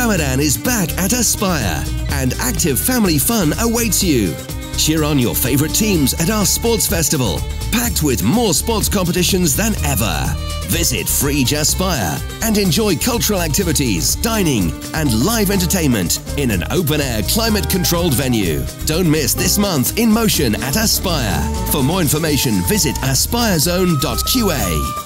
Ramadan is back at Aspire and active family fun awaits you. Cheer on your favourite teams at our sports festival, packed with more sports competitions than ever. Visit Freej Aspire and enjoy cultural activities, dining, and live entertainment in an open air, climate controlled venue. Don't miss this month in motion at Aspire. For more information, visit aspirezone.qa.